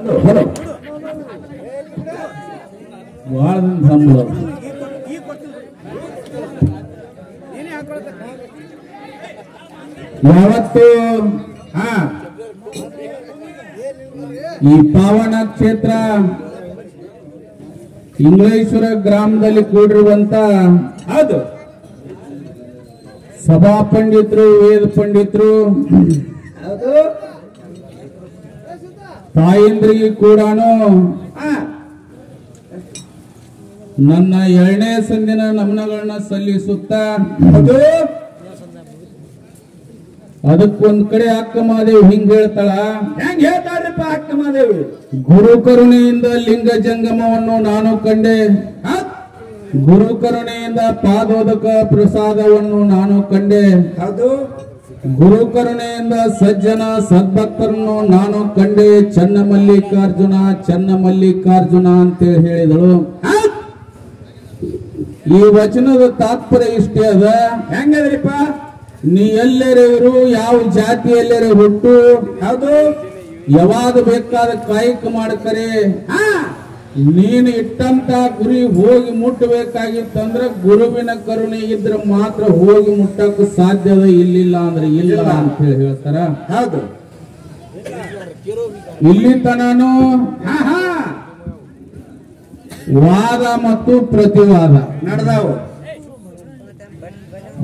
Hello ಭಾಳ ಸಂಬಳ ಯಾವತ್ತು ಹಾ ಈ ಪಾವನ ಕ್ಷೇತ್ರ ಇಂಗ್ಲೇಶ್ವರ ಗ್ರಾಮದಲ್ಲಿ ಕೂಡಿರುವಂತ ಹೌದು. ಸಭಾ ಪಂಡಿತರು ವೇದ ಪಂಡಿತರು ಹೌದು. ತಾಯಂದ್ರಿಗೆ ಕೂಡ ನನ್ನ ಎರಡನೇ ಸಂದಿನ ನಮನಗಳನ್ನ ಸಲ್ಲಿಸುತ್ತಾ ಅದು? ಅದಕ್ಕೊಂದ್ ಕಡೆ ಅಕ್ಕ ಮಾದೇವ್ ಹಿಂಗ್ ಹೇಳ್ತಾಳ ಹೆಂಗ್ ಹೇಳ್ತಾರಪ್ಪ ಅಕ್ಕ ಮಾದೇವಿ ಗುರು ಕರುಣೆಯಿಂದ ಲಿಂಗ ಜಂಗಮವನ್ನು ನಾನು ಕಂಡೆ? ಗುರು ಕರುಣೆಯಿಂದ ಪಾದೋದಕ ಪ್ರಸಾದವನ್ನು ನಾನು ಕಂಡೆ. ಹೌದು. ಗುರು ಕರುಣೆಯಿಂದ ಸಜ್ಜನ ಸದ್ಭಕ್ತರನ್ನು ನಾನು ಕಂಡೆ ಚನ್ನ ಮಲ್ಲಿಕಾರ್ಜುನ ಚನ್ನ ಮಲ್ಲಿಕಾರ್ಜುನ ಅಂತೇಳಿ ಹೇಳಿದಳು? ಈ ವಚನದ ತಾತ್ಪರ್ಯ ಇಷ್ಟೇ ಅದ? ಹೆಂಗದ್ರಿಪ್ಪ? ನೀ ಎಲ್ಲರೇ ಇರು ಯಾವ ಜಾತಿಯಲ್ಲರೇ ಹುಟ್ಟು? ಯಾವುದು ಯಾವಾಗ ಬೇಕಾದ ಕಾಯಕ ಮಾಡಕರೆ? ಹಾ. ನೀನು ಇಟ್ಟಂತ ಗುರಿ ಹೋಗಿ ಮುಟ್ಟಬೇಕಾಗಿತ್ತಂದ್ರ ಗುರುವಿನ ಕರುಣೆ ಇದ್ರೆ ಮಾತ್ರ ಹೋಗಿ ಮುಟ್ಟಕ್ ಸಾಧ್ಯದ ಇಲ್ಲಿಲ್ಲ ಅಂದ್ರೆ ಇಲ್ಲ ಅಂತ ಹೇಳಿ ಹೇಳ್ತಾರ. ಹೌದು. ಇಲ್ಲಿ ತನಾನು ವಾದ ಮತ್ತು ಪ್ರತಿವಾದ. ನಡೆದಾವು.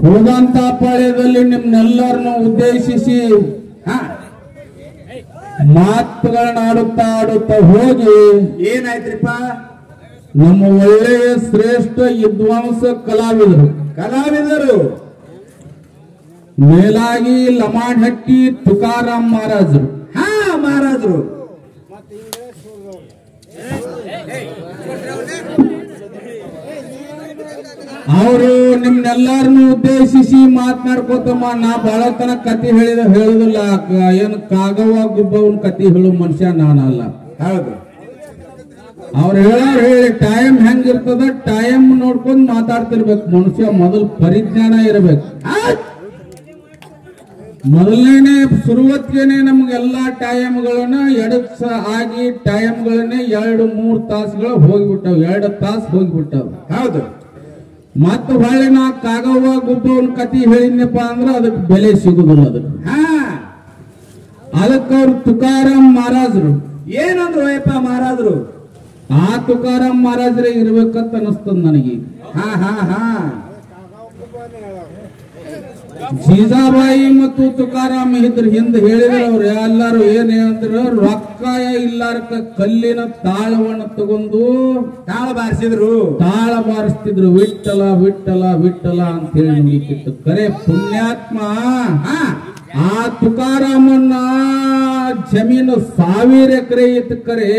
ಹೋದಂತ ಪಾಳ್ಯದಲ್ಲಿ ನಿಮ್ನೆಲ್ಲರನ್ನು ಉದ್ದೇಶಿಸಿ ಮಾತುಗಳನ್ನ ಆಡುತ್ತಾ ಆಡುತ್ತಾ ಹೋಗಿ ಏನಾಯ್ತ್ರಿಪ್ಪ? ನಮ್ಮ ಒಳ್ಳೆಯ ಶ್ರೇಷ್ಠ ವಿದ್ವಾಂಸ ಕಲಾವಿದರು. ಕಲಾವಿದರು? ಮೇಲಾಗಿ ಲಮಾಣಹಟ್ಟಿ ತುಕಾರಾಮ್ ಮಹಾರಾಜರು. ಹಾ ಮಹಾರಾಜರು. ಅವರು ನಿಮ್ನೆಲ್ಲಾರನ್ನು ಉದ್ದೇಶಿಸಿ ಮಾತನಾಡ್ಕೋತಮ್ಮ ನಾ ಬಹಳ ತನ ಕತಿ ಹೇಳಿದ ಹೇಳುದಿಲ್ಲ. ಏನು ಕಾಗವ ಗುಬ್ಬವನ್ ಕತಿ ಹೇಳು ಮನುಷ್ಯ ನಾನಲ್ಲ. ಹೌದು. ಅವ್ರು ಹೇಳೋರು ಹೇಳಿ ಟೈಮ್ ಹೆಂಗಿರ್ತದ ಟೈಮ್ ನೋಡ್ಕೊಂಡು ಮಾತಾಡ್ತಿರ್ಬೇಕು. ಮನುಷ್ಯ ಮೊದಲು ಪರಿಜ್ಞಾನ ಇರಬೇಕು. ಮೊದಲನೇ ಶುರುವತ್ತಿಗೆನೆ ನಮ್ಗೆಲ್ಲ ಟೈಮ್ಗಳನ್ನ ಎರಡ್ ಆಗಿ ಟೈಮ್ಗಳನ್ನೇ ಎರಡು ಮೂರು ತಾಸುಗಳು ಹೋಗಿಬಿಟ್ಟವು. ಎರಡು ತಾಸು ಹೋಗಿಬಿಟ್ಟವು. ಹೌದು. ಮತ್ತ ಹೊಳ್ಳಿ ನಾ ಕಾಗವ್ವ ಗುಬ್ಬವನ್ ಕತಿ ಹೇಳಿದ್ನಪ್ಪ ಅಂದ್ರ ಅದಕ್ಕೆ ಬೆಲೆ ಸಿಗುದಿಲ್ಲ ಅದಕ್ಕೆ. ಹಾ. ಅದಕ್ಕೆ ಅವ್ರು ತುಕಾರಾಮ್ ಮಹಾರಾಜರು. ಏನಂದ್ರು ಅಯ್ಯಪ್ಪ ಮಹಾರಾಜರು? ಆ ತುಕಾರಾಮ್ ಮಹಾರಾಜರೇ ಇರ್ಬೇಕಂತ ಅನಿಸ್ತದ ನನಗೆ. ಹಾ ಹಾ ಹಾ. ಜೀಜಾಬಾಯಿ ಮತ್ತು ತುಕಾರಾಮ್ ಇದ್ರ ಹಿಂದ ಹೇಳಿದ್ರು ಅವ್ರು ಎಲ್ಲಾರು ಏನ್ ಹೇಳಿದ್ರು? ರೊಕ್ಕ ಇಲ್ಲಾರ್ಕ ಕಲ್ಲಿನ ತಾಳವನ್ನು ತಗೊಂಡು ತಾಳ ಬಾರಿಸಿದ್ರು. ತಾಳ ಬಾರಿಸ್ತಿದ್ರು. ವಿಟ್ಟಲ ವಿಟ್ಟಲ ವಿಟ್ಟಲ ಅಂತ ಹೇಳಿ ಮುಗಿತಿತ್ತು ಕರೆ ಪುಣ್ಯಾತ್ಮ. ಹಾ. ಆ ತುಕಾರಾಮನ್ನ ಜಮೀನು ಸಾವಿರ ಎಕರೆ ಇತ್ತು ಕರೆ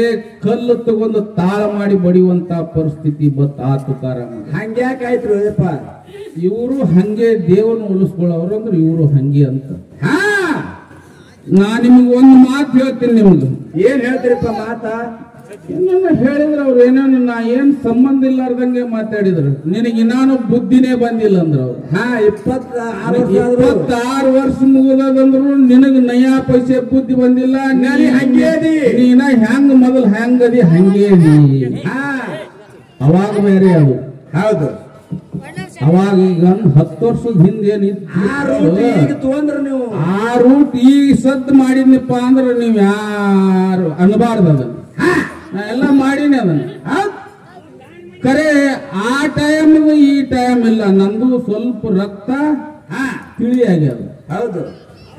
ಕಲ್ಲು ತಗೊಂಡು ತಾಳ ಮಾಡಿ ಬಡಿಯುವಂತ ಪರಿಸ್ಥಿತಿ ಬತ್ ಆ ತುಕಾರಾಮ ಹಂಗ್ಯಾಕಾಯ್ತು ಅಯ್ಯಪ್ಪ ಇವರು ಹಂಗೆ ದೇವನ ಉಳಿಸ್ಕೊಳ್ಳೋರು ಅಂದ್ರೆ ಇವರು ಹಂಗೆ ಅಂತ. ಹಾ! ನಾ ನಿಮ್ಗೆ ಒಂದು ಮಾತು ಹೇಳ್ತೀನಿ ನಿಮ್ದು. ಏನ್ ಹೇಳ್ತೀರಿಪ್ಪ ಮಾತಾ? ಇನ್ನೊಂದು ಹೇಳಿದ್ರು ಅವ್ರು ಏನೇನು ನಾ ಏನ್ ಸಂಬಂಧ ಇಲ್ಲಾರ್ದಂಗೆ ಮಾತಾಡಿದ್ರು. ನಿನಗೆ ನಾನು ಬುದ್ಧಿನೇ ಬಂದಿಲ್ಲ ಅಂದ್ರ ಅವ್ರು. ಹಾ ಇಪ್ಪತ್ತ ಆರು ವರ್ಷ ಆದ್ರು. ಇಪ್ಪತ್ತಾರು ವರ್ಷ ಮುಗಿದಂದ್ರು ನಿನಗೆ ನಯಾ ಪೈಸೆ ಬುದ್ಧಿ ಬಂದಿಲ್ಲ. ನೀನ ಹೆಂಗ್ ಮೊದಲ್ ಹೆಂಗದಿ ಹಂಗೆ ಅವಾಗ ಬೇರೆ ಅವು ಹೌದು. ಅವಾಗ ಈಗ ಹತ್ತು ವರ್ಷದ ಹಿಂದೆ ಆರು ನೀವು? ಆ ರೂಟ್ ಈಗ ಸದ್ ಮಾಡಿದ್ನಪ್ಪ ಅಂದ್ರೆ ನೀವ್ ಯಾರು ಅನ್ಬಾರ್ದು ಅದನ್ನ. ನಾ ಎಲ್ಲ ಮಾಡೀನಿ ಅದನ್ನ? ಕರೆ ಆ ಟೈಮ್ ಈ ಟೈಮ್ ಇಲ್ಲ. ನಂದು ಸ್ವಲ್ಪ ರಕ್ತ ತಿಳಿ ಆಗ್ಯದ. ಹೌದು.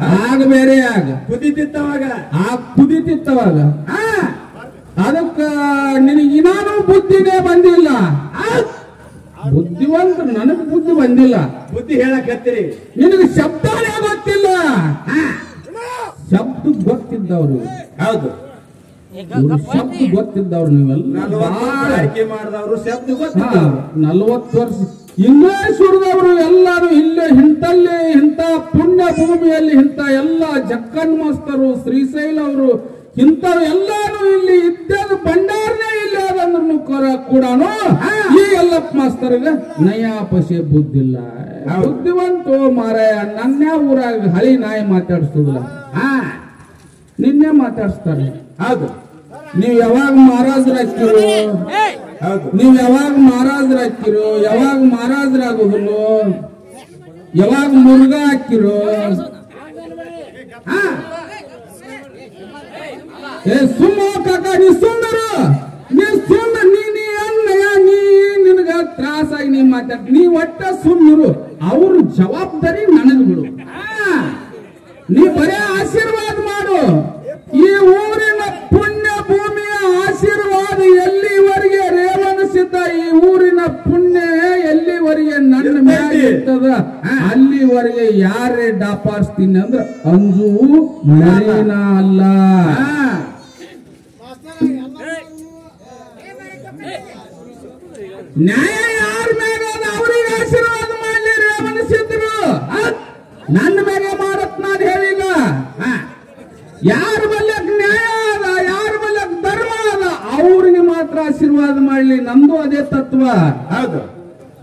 ಆಗ ಬೇರೆ ಆಗ. ಕುದಿತಿತ್ತವಾಗ? ಆ ಕುದಿತಿತ್ತವಾಗ. ಅದಕ್ಕ ನಿನಗಿನ ಬುದ್ಧಿನೇ ಬಂದಿಲ್ಲ. ಬುದ್ಧಿವಂತ ನನಗ್ ಬುದ್ಧಿ ಬಂದಿಲ್ಲ. ಬುದ್ಧಿ ಹೇಳಕತ್ತೀರಿ ನಿನಗೆ ಶಬ್ದನೇ ಗೊತ್ತಿಲ್ಲ. ಶಬ್ದ ಗೊತ್ತಿದ್ದವ್ರು. ಹೌದು. ಶಬ್ದ ಗೊತ್ತಿದ್ದವ್ರು ನೀವೆಲ್ಲ. ಮಾಡಿದವರು ಶಬ್ದ ಗೊತ್ತಿಲ್ಲ. ನಲ್ವತ್ತು ವರ್ಷ. ಇಂಗ್ಲೇಶ್ವರದವರು ಎಲ್ಲರೂ ಇಲ್ಲೇ ಇಂಥಲ್ಲಿ ಇಂಥ ಪುಣ್ಯ ಭೂಮಿಯಲ್ಲಿ ಇಂಥ ಎಲ್ಲ ಜಕ್ಕನ್ ಮಾಸ್ತರು ಶ್ರೀಶೈಲ ಅವರು ಇಂಥವ್ ಎಲ್ಲಾನು ಇಲ್ಲಿ ಇದ್ದದ್ದು ಭಂಡಾರನೇ ಇಲ್ಲ ಅದಂದ್ರು ಕೂಡ ಈ ಎಲ್ಲಪ್ಪ ಮಾಸ್ತರ್ಗ ನಯಾಪಸೆ ಬುದ್ಧಿಲ್ಲ. ಬುದ್ಧಿವಂತು ಮಾರಾಯ ನನ್ನ ಹಳಿ ನಾಯಿ ಮಾತಾಡಿಸ್ತದಲ್ಲ ಹಾ. ನಿನ್ನೆ ಮಾತಾಡಿಸ್ತಾರೆ. ಹೌದು. ನೀವ್ ಯಾವಾಗ ಮಹಾರಾಜರಾಕಿರೋ ಹೌದು. ನೀವ್ ಯಾವಾಗ ಮಹಾರಾಜರಾಗ್ತಿರೋ ಯಾವಾಗ ಮಹಾರಾಜರಾಗೋದಿಲ್ಲೋ ಯಾವಾಗ ಮುರುಗ ಹಾಕಿರೋ ಹಾ. ಏ ಸುಮ್ಮ ಕಾಕ ನೀ ಸುಂದರು ನೀ ಸುಮ್ಮ ನೀ ನೀ ಅನ್ನಯ ನೀ ನಿನಗ ತ್ರಾಸಾಗಿ ನೀ ಮಾತಾಡ್ ನೀ ಒಟ್ಟ ಸುಮ್ಮರು ಅವ್ರ ಜವಾಬ್ದಾರಿ ನನಗ್ ಬಿಡು. ನೀ ಬರೇ ಆಶೀರ್ವಾದ ಮಾಡು. ಈ ಊರಿನ ಪುಣ್ಯ ಭೂಮಿಯ ಆಶೀರ್ವಾದ ಎಲ್ಲಿವರೆಗೆ ರೇವಣಿಸಿದ್ದ ಈ ಊರಿನ ಪುಣ್ಯ ಎಲ್ಲಿವರೆಗೆ ನನ್ನ ಮೇಲೆ ಇರ್ತದ? ಅಲ್ಲಿವರೆಗೆ ಯಾರೇ ಡಾಪಾರಿಸ್ತೀನಿ ಅಂದ್ರ ಅಂಜು ಮರಿನ ಅಲ್ಲ ಹಾ ನ್ಯಾಯ ಯಾರ ಅದ ಅವ್ರಿಗೆ ಆಶೀರ್ವಾದ ಮಾಡ್ಲಿ ರೇವಣಿಸಿದ್ರು ನನ್ನ ಮ್ಯಾಗ ಮಾಡತ್ ನಾನು ಹೇಳಿಲ್ಲ. ಹಾ ಯಾರ ಬಲ್ಲಕ್ ನ್ಯಾಯ ಅದ ಯಾರ ಬಲ್ಲಕ್ ಧರ್ಮ ಅದ ಅವ್ರಿಗೆ ಮಾತ್ರ ಆಶೀರ್ವಾದ ಮಾಡ್ಲಿ. ನಮ್ದು ಅದೇ ತತ್ವ. ಹೌದು.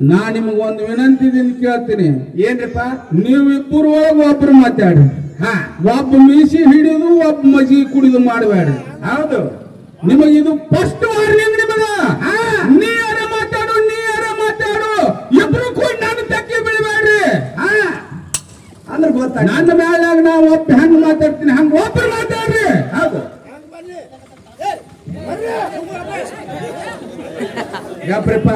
ನಾ ನಿಮಗೊಂದು ವಿನಂತಿದಿಂದ ಕೇಳ್ತೀನಿ. ಏನ್ರಿಪ್ಪ? ನೀವು ಇಬ್ಬರು ಒಳಗೆ ಒಬ್ರು ಮಾತಾಡಿ ಹಾ. ಒಬ್ಬ ಮೀಸಿ ಹಿಡಿದು ಒಬ್ಬ ಮಜಿ ಕುಡಿದು ಮಾಡಬೇಡ್ರಿ ಹೌದು. ನಿಮಗ ಇದು ಫಸ್ಟ್ ವಾರ್ನಿಂಗ್ ನಿಮಗ. ನೀ ಯಾರ ಮಾತಾಡು ನೀ ಯಾರ ಮಾತಾಡು ಇಬ್ರು ಕೂಡ ನಾನು ತಕ್ಕಿ ಬೀಳ್ಬೇಡ್ರಿ ಹಾ ಅಂದ್ರೆ ಗೊತ್ತಾಗ ನನ್ನ ಮ್ಯಾಲಾಗ ನಾವು ಒಪ್ಪಿ ಹೆಂಗ್ ಮಾತಾಡ್ತೀನಿ ಹಂಗ ಒಬ್ರು ಮಾತಾಡ್ರಿ. ಹೌದು ಯಾಪ್ರಪ್ಪ?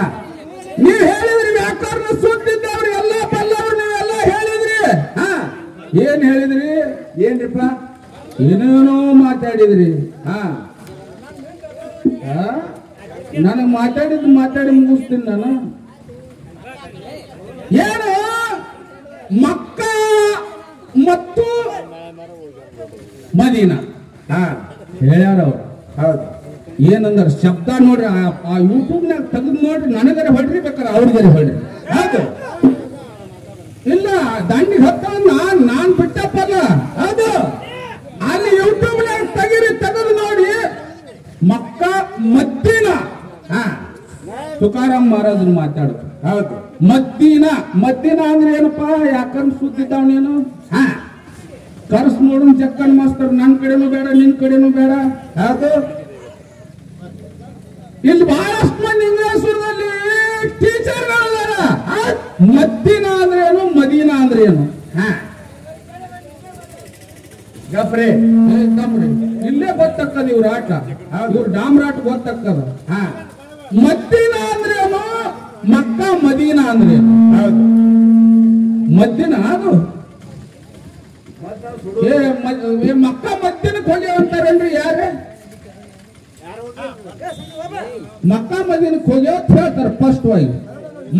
ನೀವ್ ಹೇಳಿದ್ರಿ ವ್ಯಾಕರಣ ಸುದ್ದಿದ್ದವ್ರು ಎಲ್ಲ ಬಲ್ಲವ್ರು ನೀವೆಲ್ಲ ಹೇಳಿದ್ರಿ? ಹಾ? ಏನ್ ಹೇಳಿದ್ರಿ? ಏನ್ರಿಪ್ಪ? ಏನೇನೋ ಮಾತಾಡಿದ್ರಿ. ಹಾ? ನನಗೆ ಮಾತಾಡಿದ್ ಮಾತಾಡಿ ಮುಗಿಸ್ತೀನಿ ನಾನು. ಏನು? ಮಕ್ಕ ಮತ್ತು ಮದೀನ ಹೇಳ್ಯಾರ ಅವ್ರು. ಹೌದು. ಏನಂದ್ರೆ ಶಬ್ದ ನೋಡ್ರಿ, ಆ- ಯೂಟ್ಯೂಬ್ ಯೂಟ್ಯೂಬ್ನಾಗ ತೆಗೆದು ನೋಡ್ರಿ, ನನಗರ ಹೊಡ್ರಿ ಬೇಕಾರೆ ಅವ್ರಿಗಾರ ಹೊಡ್ರಿ. ಹೌದು. ಇಲ್ಲ ದಂಡಿಗೆ ಹತ್ತ ನಾನ್ ನಾನ್ ಬಿಟ್ಟಪ್ಪಲ್ಲ. ಅದು ಅಲ್ಲಿ ಯೂಟ್ಯೂಬ್ನಾಗ ತೆಗಿರಿ, ತೆಗೆದು ನೋಡಿ ಮಕ್ಕ ಹಾ ತುಕಾರಾಮ್ ಮಹಾರಾಜರು ಮಾತಾಡು ಹೌದು. ಮದ್ದಿನ ಮದ್ದಿನ ಅಂದ್ರೆ ಏನಪ್ಪಾ? ಯಾಕಂದ್ ಸುದ್ದಿದ್ದಾವ್ ನೀನು? ಹಾ. ಕರ್ಸ್ ನೋಡು ಜಕ್ಕನ್ ಮಾಸ್ತರ್ ನನ್ ಕಡೆನೂ ಬೇಡ ನಿನ್ ಕಡೆನೂ ಬೇಡ. ಹೌದು. ಇಲ್ಲಿ ಬಹಳಷ್ಟು ಮಂದಿ ಇಂಗ್ಲೇಶ್ವರದಲ್ಲಿ ಟೀಚರ್ ಮದ್ದಿನ ಅಂದ್ರೆ ಏನು? ಮದೀನ ಅಂದ್ರೆ ಏನು? ಹಾ. ಗಪ್ರೆ. ಇಲ್ಲೇ ಗೊತ್ತಕ್ಕದ ಇವ್ರ ಆಟ. ಇವ್ರ ಡಾಮ್ರಾಟ್ ಗೊತ್ತಕ್ಕದ ಹಾ. ಮದ್ದಿನ ಅಂದ್ರೆ ಏನು ಮಕ್ಕ ಮದೀನ ಅಂದ್ರೆ. ಏನು? ಹೌದು. ಮದ್ದಿನ ಅದು. ಏ ಮಕ್ಕ ಮದ್ದಿನಕ್ಕೆ ಹೋಗಿ ಅಂತಾರಲ್ರಿ ಯಾರೇ? ಮಕ್ಕ ಮದೀನಕ್ಕೆ ಹೋಗಿ ಅಂತ ಹೇಳ್ತಾರೆ ಫಸ್ಟ್ ಆಗಿ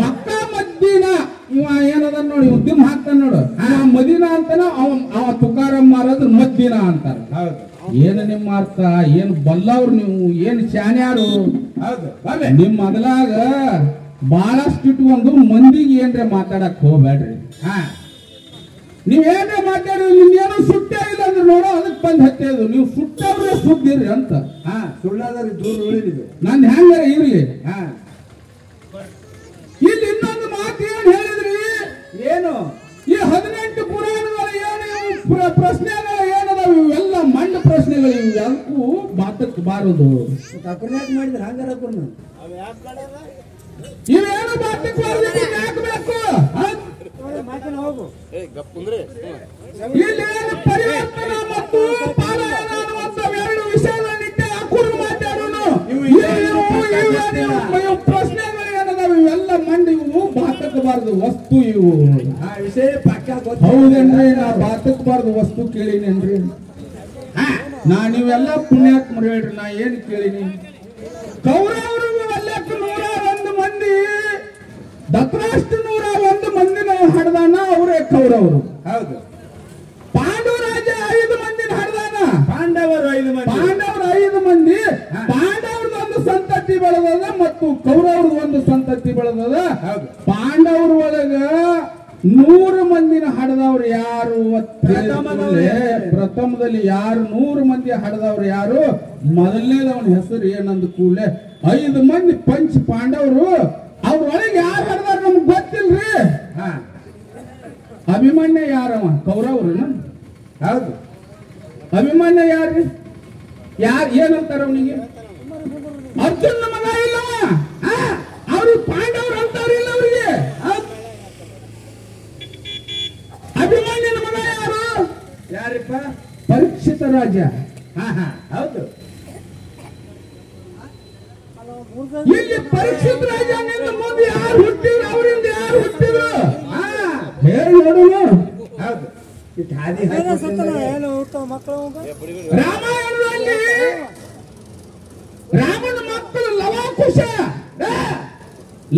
ಮಕ್ಕ ಮದ್ದಿನ, ಇವ ಏನದ ನೋಡಿ ಉದ್ಯಮ ಹಾಕ್ತಾನ ನೋಡು. ಆ ಮದೀನ ಅಂತಾನ, ಅವ ಅವ ತುಕಾರಾಮ್ ಮಾರಾದ್ರ ಮದ್ದಿನ ಅಂತಾರ. ಹೌದು. ಏನು ನಿಮ್ಮ ಅರ್ಥ? ಏನು ಬಲ್ಲವ್ರು ನೀವು? ಏನು ಶಾನ್ಯಾರು? ಹೌದು. ಬಾಬೆ. ನಿಮ್ ಮೊದಲಾಗ ಬಹಳಷ್ಟು ಇಟ್ಕೊಂಡು ಮಂದಿಗೆ ಏನ್ರೆ ಮಾತಾಡಕ್ ಹೋಗ್ಬೇಡ್ರಿ. ಹಾ. ನೀವ್ ಏನ್ರೆ ಮಾತಾಡಿದ್ರೆ ನಿನ್ನೇನು ಸುಟ್ಟೇ ಇಲ್ಲ ಅಂದ್ರೆ ನೋಡೋ ಅದಕ್ಕೆ ಬಂದು ಹತ್ತೇದು ನೀವು ಸುಟ್ಟವ್ರೆ ಸುದ್ದಿರಿ ಅಂತ. ಹಾ ಸುಳ್ಳಾದ್ರೆ ದೂರ ಉಳಿದಿದೆ ನನ್ ಹೆಂಗಾರ ಇರ್ಲಿ. ಹಾ. ಇಲ್ಲಿ ಇನ್ನೊಂದು ಮಾತು ಏನ್ ಹೇಳಿದ್ರಿ? ಏನು? ಈ ಹದಿನೆಂಟು ಪುರಾಣಗಳು ಏನು ಪ್ರಶ್ನೆ ಪ್ರ- ಪ್ರಶ್ನೆಗಳು ಪ್ರಶ್ನೆಗಳು ಇವು ಯಾಕೂ ಮಾತಕ್ಕೆ ಬಾರದು. ಮಾಡಿದ್ರೆ ಹಂಗಾರ ಇವೇನು ಮಾತಕ್ಕೆ ಬಾರದು? ಇಲ್ಲಿ ಪರಿವರ್ತನ ಮತ್ತು ಎರಡು ವಿಷಯಗಳನ್ನಿಟ್ಟೆ ಇವು- ಇವು ಪ್ರಶ್ನೆಗಳು ಏನದಾವ ಇವೆಲ್ಲ ಮಂಡಿ ಇವು ಬಾತಕಬಾರದು ವಸ್ತು ಇವು. ಆ ವಿಷಯ ಪಕ್ಕ ಗೊತ್ತ ಹೌದೇನ್ರಿ? ನಾ ಬಾತಕಬಾರದು ವಸ್ತು ಕೇಳಿನೇನ್ರಿ? ಹಾ, ನಾ ನೀವೆಲ್ಲ ಪುಣ್ಯಾತ್ಮ ಹೇಳ್ರಿ ನಾ ಏನ್ ಕೇಳಿನಿ? ಕೌರವರು ಇವೆಲ್ಲಕ್ಕೂ ನೂರ ಒಂದು ಮಂದಿ ದತ್ತರಾಷ್ಟ್ರ ನೂರ ಒಂದು ಮಂದಿನ ಹಡ್ದಾನ ಅವರೇ ಕೌರವರು. ಹೌದು. ಪಾಂಡವರಾಜ ಐದು ಮಂದಿನ ಹಡ್ದಾನ. ಪಾಂಡವರು ಐದು ಮಂದಿ. ಪಾಂಡವರು ಐದು ಮಂದಿ. ಪಾಂಡವ್ರದ್ದು ಒಂದು ಸಂತತಿ ಬೆಳೆದದ ಮತ್ತು ಕೌರವ್ರದ್ದು ಒಂದು ಸಂತತಿ ಬೆಳೆದದ. ಹೌದು. ಪಾಂಡವ್ರ ಒಳಗ ನೂರು ಮಂದಿನ ಹಡದವ್ರು ಯಾರು ಪ್ರಥಮ ಪ್ರಥಮದವ್ರು ಹೇಳಿದ್ರೆ, ಯಾರು? ನೂರು ಮಂದಿ ಹಡದವ್ರು ಯಾರು? ಮೊದಲನೇದವನ ಹೆಸರು ಏನಂದ ಕೂಡಲೇ ಐದು ಮಂದಿ ಪಂಚ ಪಾಂಡವರು. ಅವ್ರೊಳಗೆ ಯಾರು ಹಡದಾರ ನಮ್ಗೆ ಗೊತ್ತಿಲ್ರಿ. ಹಾ. ಅಭಿಮನ್ಯ ಯಾರವ? ಕೌರವ್ರನ? ಹೌದು. ಅಭಿಮನ್ಯ ಯಾರ್ರಿ? ಯಾರು ಏನಂತಾರ ಅವನಿಗೆ? ಅರ್ಜುನ್ ಮಗ ಇಲ್ಲವ? ಅವರು ಅಂತಾರ ಇಲ್ಲ ಅವರಿಗೆ. ಅಭಿಮನ್ಯನ ಮಗ ಯಾರು? ಯಾರಿಪ್ಪ? ಪರೀಕ್ಷಿತ ರಾಜ. ಹಾ ಹಾ ಹೌದು. ಇಲ್ಲಿ ಪರೀಕ್ಷಿತ ರಾಜ ಮುಂದೆ ಯಾರು ಹುಟ್ಟಿದ್ರು ಅವರಿಂದ ಯಾರು ಹುಟ್ಟಿದ್ರು? ಹಾ ಹೇಳಿ ನೋಡೋಣ. ಹೌದು. ರಾಮಾಯಣದಲ್ಲಿ ರಾಮನ ಮಕ್ಕಳು ಲವಾಕುಶ.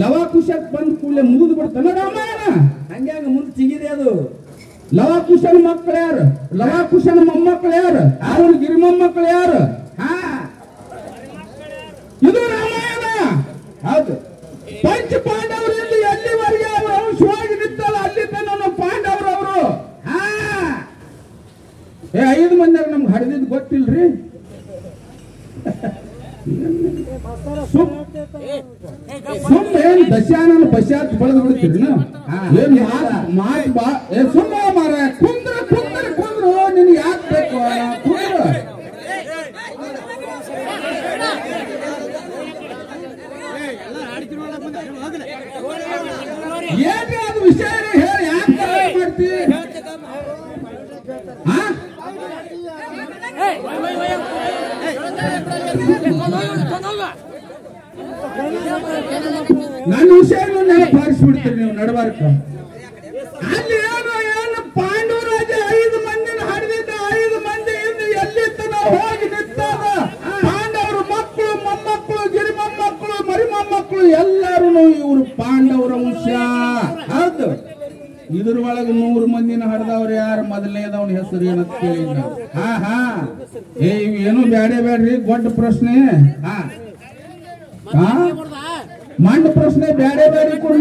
ಲವಾಕುಶ ಬಂದ ಕೂಡಲೇ ಮುಗಿದು ಬಿಡ್ತಾನ ರಾಮಾಯಣ. ಹಂಗ್ಯಾಂಗ ಮುಂದೆ ಸಿಗಿದೆ ಅದು. ಲವಾಕುಶನ ಮಕ್ಕಳು ಯಾರು? ಲವಾಕುಶನ ಮೊಮ್ಮಕ್ಕಳು ಯಾರು? ಅವನ ಗಿರಿ ಮೊಮ್ಮಕ್ಕಳು ಯಾರು? ಹಾ? ಇದು ರಾಮಾಯಣ. ಹೌದು. ಪಂಚ ಪಾಂಡವರಲ್ಲಿ ಎಲ್ಲಿವರೆಗೆ ಅವರು ಅಂಶವಾಗಿ ನಿಂತಲ್ಲ ಅಲ್ಲಿ ತನ ಪಾಂಡವರು ಅವರು. ಹಾ? ಏ, ಐದು ಮಂದಿ ನಮ್ಗೆ ಹರಿದಿದ್ದು ಗೊತ್ತಿಲ್ರಿ? ಸುಮ್ಮ ಏನ್ ದಶಾನನ ಬಶಾತ್ ಬೆಳೆದು ಬಿಡ್ತೀರಿ ಏನ್ ಮಾತ್ ಮಾತ್ ಬಾ ಏ ಸುಮ್ಮ ಮಾರ ಕುಂದ್ರ ಕುಂದ್ರ ಕುಂದ್ರು ನಿನ್ಗೆ ಯಾಕೆ ಬೇಕು ಕುಂದ್ರ ಏನ್ರಿ ಅದು ವಿಷಯ ಹೇಳಿ ಯಾಕೆ ಮಾಡ್ತಿ ಹಾ ನನ್ನ ವಿಷಯನೂ ನೆನಪಾರಿಸ್ಬಿಡ್ತೀರಿ ನೀವು ನಡಬಾರ್ಕ ಅಲ್ಲಿ ಏನು ಏನು ಪಾಂಡವರಾಜ ಐದು ಮಂದಿನ ಹರಿದಿದ್ದ ಐದು ಮಂದಿ ಇಂದ ಎಲ್ಲಿತ್ತ ನಾವು ಹೋಗಿ ನಿಂತಾಗ? ಪಾಂಡವರು ಮಕ್ಕಳು, ಮೊಮ್ಮಕ್ಕಳು ಗಿರಿ ಮೊಮ್ಮಕ್ಕಳು ಮರಿ ಮೊಮ್ಮಕ್ಕಳು ಎಲ್ಲರೂ ಇವರು ಪಾಂಡವರ ವಂಶ ಹೌದು. ಇದ್ರ ಒಳಗೆ ನೂರು ಮಂದಿನ ಹಡ್ದವ್ರು ಯಾರು? ಮೊದಲನೇದವನ ಹೆಸರು ಏನಂತ ಕೇಳಿ ಹಾ ಹಾ. ಏ ಇವ್ ಏನು ಬ್ಯಾಡೆ ಬ್ಯಾಡ್ರಿ ದೊಡ್ಡ ಪ್ರಶ್ನೆ. ಮಂಡ್ ಪ್ರಶ್ನೆ ಬ್ಯಾಡೆ ಬ್ಯಾಡ್ರಿ ಕೂಡ